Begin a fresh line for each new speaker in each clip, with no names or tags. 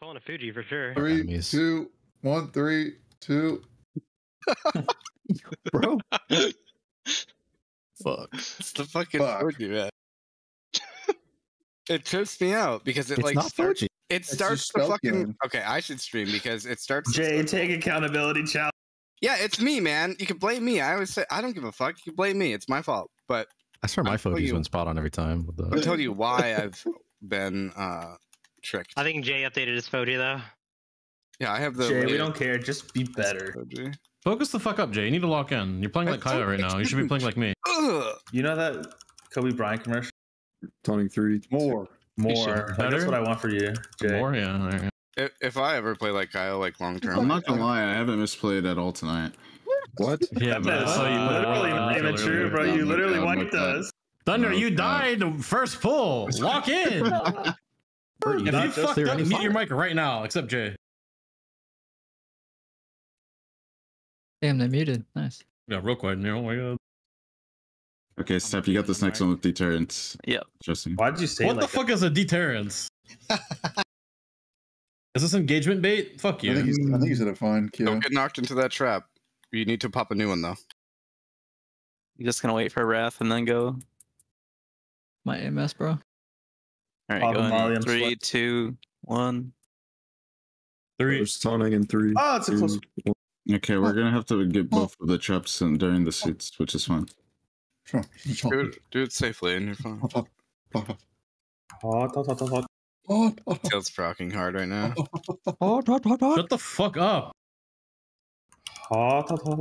pulling a Fuji for sure.
Three,
Enemies.
two, one, three, two. Bro,
Fuck.
It's the fucking
Fuck.
Fuji, man. it trips me out because it
It's
like
not
starts,
Fuji.
it
It's
starts
just
the fucking
killing.
okay. I should stream because it starts.
Jay, take accountability, challenge.
Yeah, it's me, man. You can blame me. I always say I don't give a fuck. You can blame me. It's my fault. But
I swear my
I'll tell
Fuji's
you.
been spot on every time. With
I'll
the...
tell you why I've been uh tricked.
I think Jay updated his Fuji though.
Yeah, I have the.
Jay, we don't care. Just be better.
Focus the fuck up, Jay. You need to lock in. You're playing like Kyle right now. You should be playing like me.
You know that Kobe Bryant commercial?
Taunting three.
more.
More.
should.
Like, that's what I want for you, Jay.
More, yeah. all right.
If, if I ever play like Kyle, like long term,
I'm not gonna lie, I haven't misplayed at all tonight.
What?
Yeah, but I
That's
you put
literally
it
not
on earlier.
true, bro. You literally
like that, I'm
wiped us.
Thunder, you
Okay.
died first pull. Lock in.
Bert,
if
you
not
you fucked up, mute your mic right now, except Jay.
Damn, they muted. Nice.
Yeah, real quick. Oh my god.
Okay, Steph, you got this next one with deterrence.
Yep.
Justin.
Why did you say
What
like
the fuck is a deterrence? is this engagement bait? Fuck
I
you.
think he's, I think he's at a fine.
don't get knocked into that trap. You need to pop a new one though.
You just gonna wait for Wrath and then go.
My MS, bro.
All right,
Pop a
go
Molly
in
and
three,
sweat.
two, one.
Three.
There's taunting in three.
Oh, it's a close.
one.
Okay, we're gonna have to get both of the traps in during the suits, which is fine.
Sure.
Do it, do it safely and you're fine.
Hot, hot, hot,
Hot, hot, hot, hot, hot.
hot, hot,
Tails procking hard right now.
hot, hot, hot, hot.
Shut the fuck up.
Hot, hot, hot.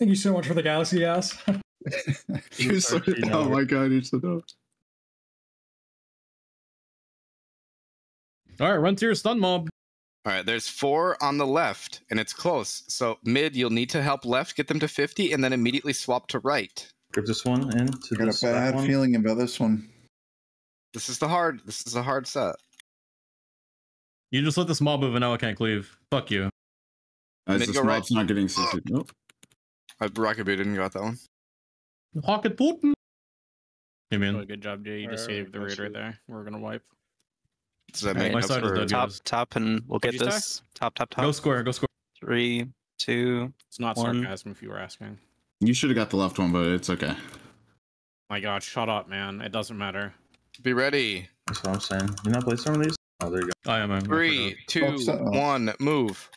Thank you so much for the galaxy ass.
You're so,
Thirteen
oh
over.
my god, you're so dope.
All right, run to your stun mob.
All right, there's four on the left, and it's close. So mid, you'll need to help left, get them to 50, and then immediately swap to right.
Grip this one into
I got
this
a bad
one.
feeling about this one.
This is the hard. This is a hard set.
You just let this mob move and now I can't cleave. Fuck you.
As
Mid,
this
go right.
not getting CC. Nope.
I Rocket Boot didn't got that one.
Pocket Putin. Hey man.
Really good job, Jay. You just saved the
that's
raid right there. We're gonna wipe.
Does that
Alright,
make
my
up
side
for-
Top, top, and we'll get
What'd you say?
this. Top, top, top.
Go square, go square.
Three, two.
It's not
One.
sarcasm if you were asking.
You should have got the left one, but it's okay.
My god, shut up, man. It doesn't matter.
Be ready.
That's what I'm saying. You not play some of these? Oh, there you go.
I am. I am. I
Three,
forgot.
two,
so-
one, move.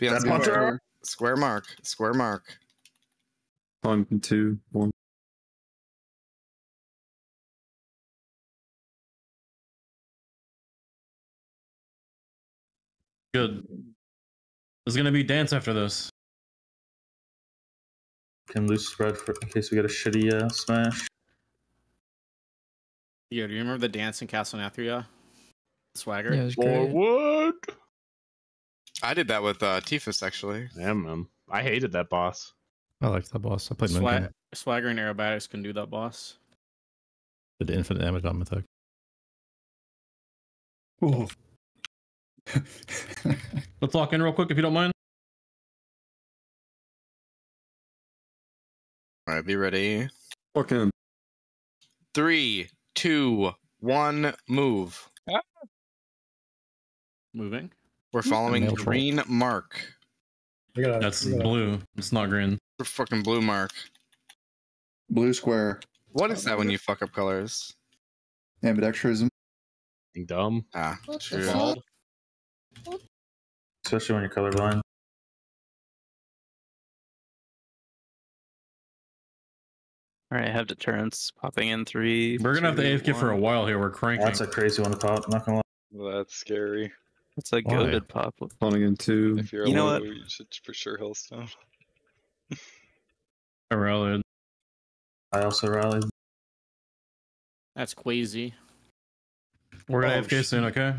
Be on
That
square.
puncher.
Square mark. Square mark.
Taunting in two, one.
Good. There's gonna be dance after this.
Can loose spread for in case we get a shitty uh, smash.
Yeah, do you remember the dance in Castle Nathria? Swagger.
Yeah, it was great.
Forward. I did that with uh, Tifus actually.
Yeah, man. I hated that boss.
I liked that boss. I played
Swa-
Moon
Swagger and aerobatics can do that boss.
Did infinite damage on Mythic.
Ooh.
Let's lock in real quick if you don't mind.
All right, be ready.
Fuck him.
Three, two, one, move.
Moving.
We're following
Nail troll.
green mark.
Gotta-
That's blue. It's not green.
We're fucking blue mark.
Blue square.
What is that when you fuck up colors?
Ambidextroism.
Being dumb.
Ah, true.
Bald.
Especially when you're colorblind.
All right, I have deterrence popping in three.
We're gonna have to
two,
AFK for a while here. We're cranking.
That's a crazy one to pop. Not gonna lie.
That's scary.
It's a
Why?
goaded pop.
Taunting in two.
If you're You know what?
you should for sure Healthstone.
I rallied.
I also rallied.
That's Quasi.
We're gonna
Oh,
AFK
shit.
soon, okay?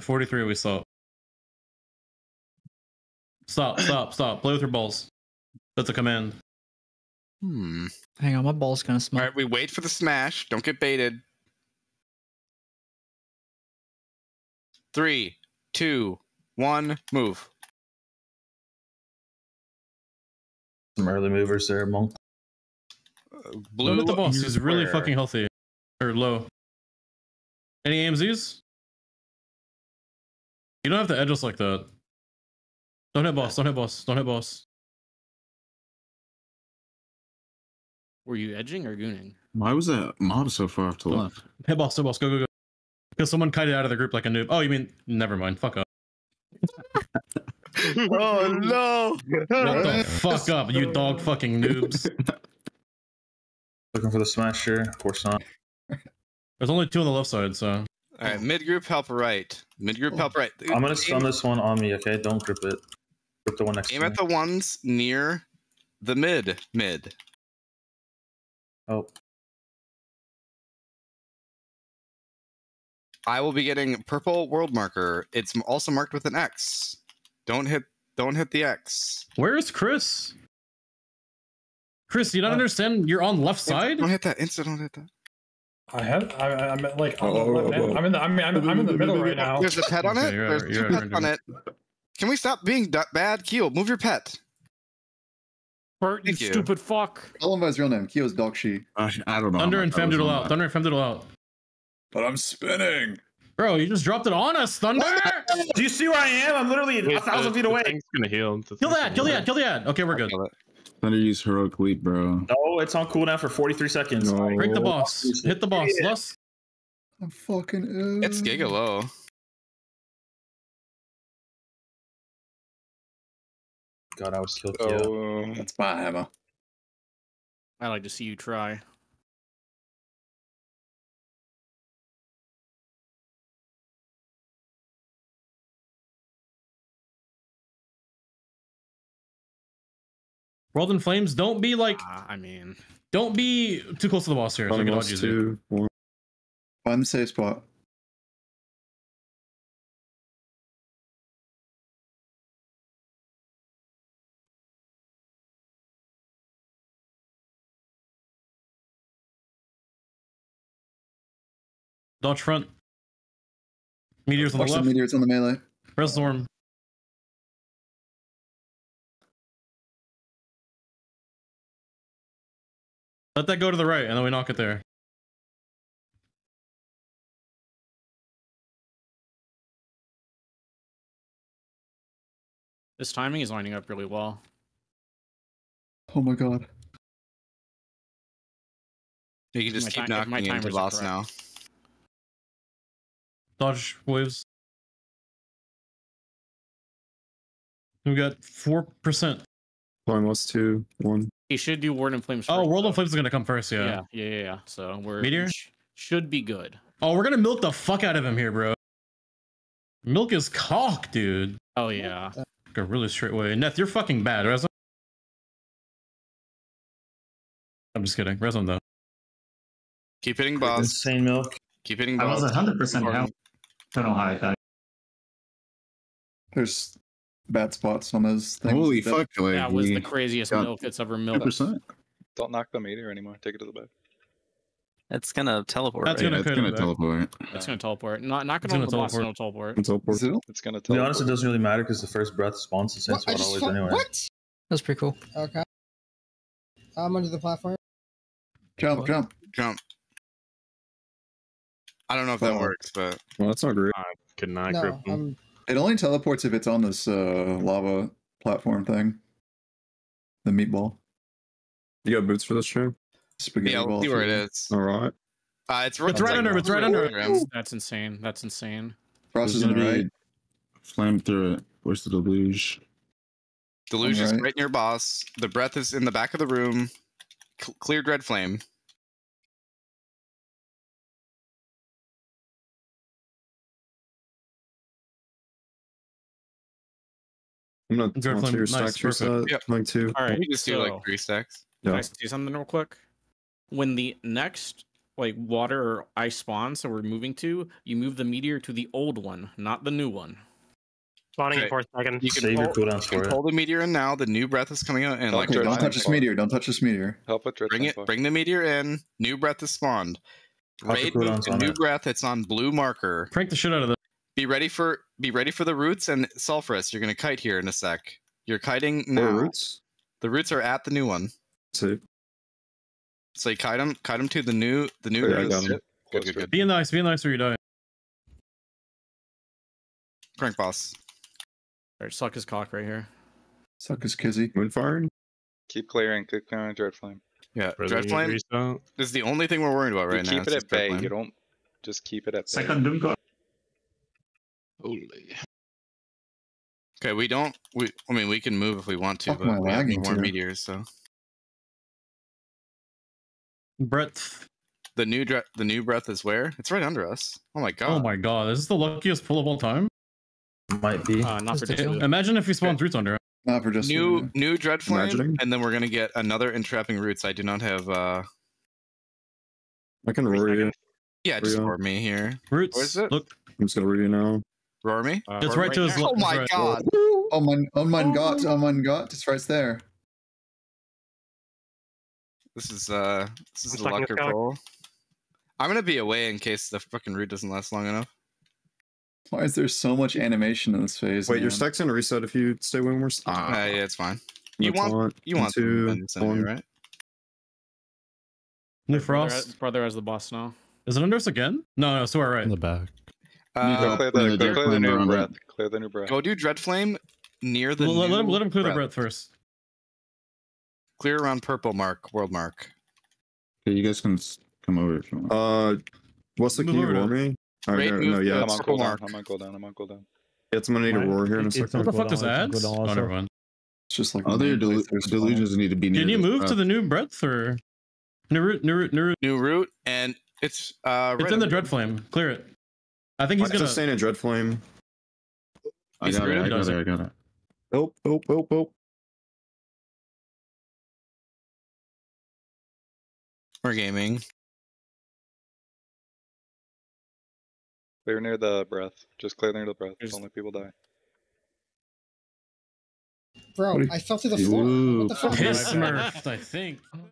43 we stop. Stop, stop, stop. Play with your balls. That's a command.
Hmm.
Hang on, my ball's
gonna
smash.
Alright, we wait for the smash. Don't get baited. Three, two, one, move.
Some early movers there, Monk.
Blue
Look at the boss. He's really fucking healthy. Or low. Any AMZs? You don't have to edge us like that. Don't hit boss. Don't hit boss. Don't hit boss.
Were you edging or gooning?
Why was that mob so far off to the left?
Hit boss. Hit boss. Go, go, go. Because someone kited out of the group like a noob. Oh, you mean. Never mind. Fuck up.
oh no!
What the fuck up, you dog fucking noobs.
Looking for the smasher. Of course not.
There's only two on the left side, so.
All right, mid group help right. Mid group help right.
I'm gonna stun this one on me. Okay, don't grip it. Grip the one next
Aim
to
at
me.
the ones near the mid. Mid.
Oh,
I will be getting purple world marker. It's also marked with an X. Don't hit. Don't hit the X.
Where is Chris? Chris, you do you not uh, understand? You're on left side?
Don't hit that. Instant. Don't hit that.
I have. I, I'm like. I'm,
Oh, oh, oh.
I'm in the. I'm, I'm, I'm in the middle right now.
There's a pet on
Okay,
it.
you're-
There's two pets on it. Can we stop being d- bad? Keel, move your pet.
Bert, you
you.
stupid fuck.
Tell him by his real name. Kyo's dog she.
I, uh, I don't know.
Thunder
how
and
much I was
Femdoodle
on
out.
that.
Thunder and Femdoodle out.
But I'm spinning.
Bro, you just dropped it on us, Thunder!
do you see where I am? I'm literally a thousand feet away.
Thing's gonna heal. The
Kill that, kill the ad, kill the ad. Okay, we're good.
Thunder use heroic leap, bro.
No, it's on cooldown for 43 seconds.
No.
Break the boss. Hit the boss. Lust.
I'm fucking.
It's Giga low.
God, I was killed. Yeah.
Oh,
That's my hammer.
I like to see you try.
World in Flames, don't be like,
Ah, I mean,
don't be too close to the boss here. So I can
almost
dodge you.
two, one.
Find the safe spot.
Dodge front. Meteors on
Watch
the
the
left.
meteors on the melee.
Press Let that go to the right, and then we knock it there.
This timing is lining up really well.
Oh my god.
You can just
my
keep
knocking my
into boss now.
Dodge waves. We got 4%.
Almost two, one.
He should do oh, World and Flames. First, oh,
World
though.
Flames is gonna come first,
yeah.
Yeah,
yeah, yeah. yeah. So we're
Meteor
sh- should be good.
Oh, we're gonna milk the fuck out of him here, bro. Milk is cock, dude.
Oh yeah.
Go really straight way. Neth, you're fucking bad, Reson. I'm just kidding. Reson though.
Keep hitting boss.
Insane milk.
Keep hitting boss.
I was 100% down. Don't know how I died.
There's bad spots on those things.
Holy
That-
fuck! Like,
That was the craziest milk it's ever milked.
10%.
Don't knock the meteor anymore. Take it to the bed.
It's gonna teleport.
That's
right?
gonna
It's gonna
it back.
teleport.
It's gonna teleport. Not not gonna,
gonna
the boss.
teleport.
It's teleport.
It?
It's gonna teleport.
To be honest, it doesn't really matter because the first breath spawns the same spot always anyway.
That's pretty cool.
Okay. I'm under the platform.
Jump, jump.
Jump. I don't know if that
Oh.
works, but
Well, that's not great.
Could not
No,
grip him.
I'm
It only teleports if it's on this uh, lava platform thing. The meatball.
You got boots for this stream?
Spaghetti
yeah, we'll
ball.
see where it
thing.
is.
All right.
Uh, it's,
It's right under, it's right under.
That's, that's insane. That's insane.
Frost is on the
gonna
right.
be Flame through it. Where's the deluge?
Deluge is right near boss. The breath is in the back of the room. Cl- cleared red flame.
I'm gonna
Zero
want
flame,
your
nice,
stacks
perfect.
reset.
Yep.
Like two.
All right.
We just do like three stacks.
Can I
Yeah.
say something real quick? When the next like water or ice spawns that we're moving to, you move the meteor to the old one, not the new one.
Spawning
Okay.
in four seconds.
You can
Save your
pull,
cooldowns
you
for it.
pull the meteor in now. The new breath is coming out, and like
Okay,
Dread
don't
Flame
touch this meteor. Don't touch this meteor.
Help with Dread
bring it.
spot.
Bring the meteor in. New breath is spawned. Raid move to new
it?
breath. It's on blue marker.
Crank the shit out of this.
Be ready for be ready for the roots and Sulfuras. You're gonna kite here in a sec. You're kiting
Four
now.
roots.
The roots are at the new one.
See.
So you kite them, kite them to the new, the new.
Yeah,
roots.
got 'em.
Good, good, good.
Be nice, be nice or you die.
Crank boss.
Alright, suck his cock right here.
Suck his kizzy.
Moonfire.
Keep clearing, keep clearing Dread Flame.
Yeah,
Really
Dread Flame
restart?
is the only thing we're worried about
You
right now.
keep it at bay.
Flame.
You don't just keep it at bay.
Second Doom God.
Holy.
Okay, we don't. We, I mean, we can move if we want to,
Fuck,
but we have no more
too?
meteors. So
Breadth.
the new dre- the new breath is where? It's right under us. Oh my god.
Oh my god, this is this the luckiest pull of all time?
Might be.
Uh, not for
Just a
just.
Imagine if he spawns roots under.
Not for just
new new dread flame, and then we're gonna get another entrapping roots. I do not have. uh
I can roar you.
Yeah, just
Rio.
roar me here.
Roots.
Where's it?
Look,
I'm just gonna roar you now.
Roar.
Uh,
it's
we're
right to his left.
Oh my
right.
god.
Oh my, oh my god, oh my god, it's right there.
This is uh this is
I'm
a
sucking
lucker pull. I'm gonna be away in case the fucking root doesn't last long enough.
Why is there so much animation in this phase?
Wait, your stack's gonna reset if you stay way more.
Ah,
Ah,
yeah, it's fine. You
that's
want you want
two,
two anyway,
one.
right?
New
Brother,
frost.
brother has the boss now.
Is it under us again? No, no, so we're right.
In the back.
Uh,
clear
Clear
the,
the
go clear the new
around
breath.
it.
Clear the new breath.
go do dread flame near the.
let, let him let him clear the
breath.
breath first.
Clear around purple mark, world mark.
Okay, you guys can come over if you want.
Uh, what's the
Move
can you
over to-
roar me? Oh,
Raid
no,
move
no,
to
yeah,
I'm
it's,
on
purple
cooldown. I'm on cooldown. I'm on cooldown.
it's gonna need a roar here in a
it's
second.
What the fuck
Go
does
down, I can
ads?
go down
Oh,
also.
never mind.
It's just like
Other
one
delu-
playthrough's
delusions need to be near.
Can you move to the new breadth or new root? New root? New root?
New route, and it's uh.
It's in the
under-
dread flame. Clear it. I think he's
It's
gonna.
just staying in Dread Flame.
I got it. I got it.
it?
I got it.
Oh, oh, oh, oh.
We're gaming.
Clear near the breath. Just clear near the breath.
There's-
Only people die.
Bro,
What do you-
I fell to the floor. What the fuck?
Piss smurfed, I think.